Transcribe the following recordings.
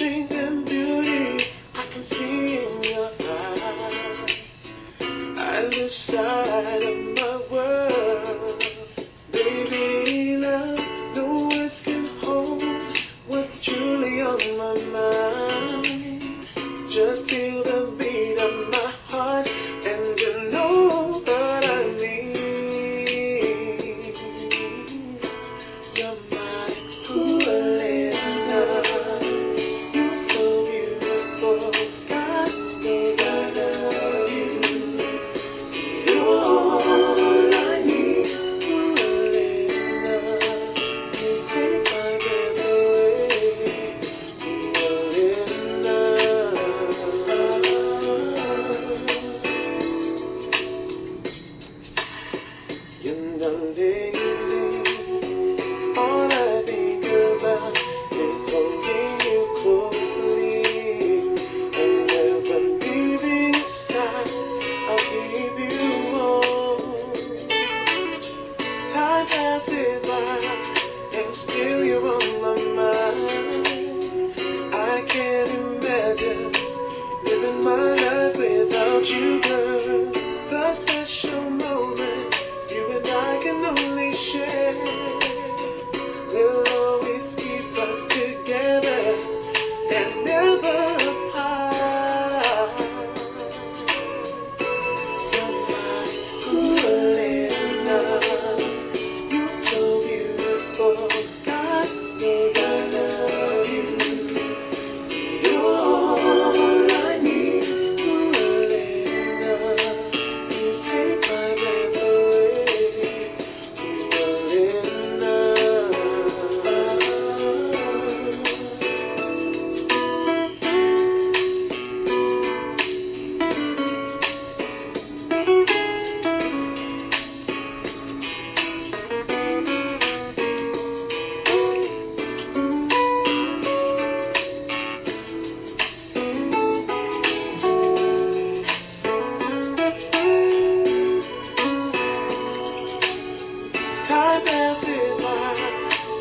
and beauty I can see in your eyes. I lose sight of my world. Baby, love, no words can hold what's truly on my mind. yang. Time passes by,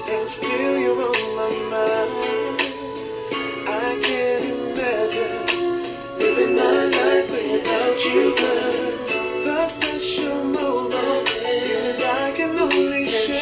and still you're on my mind. I can't imagine living my life without you. Girl. That special moment that I can only share.